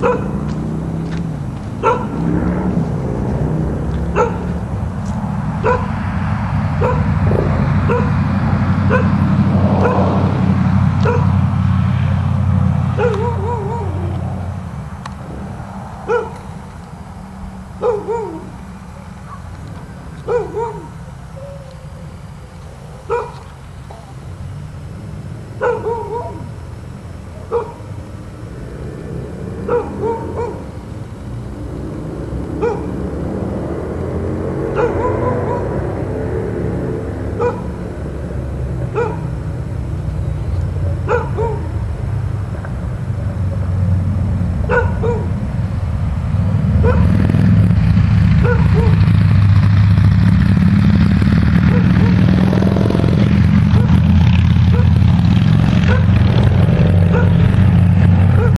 Look. Oh,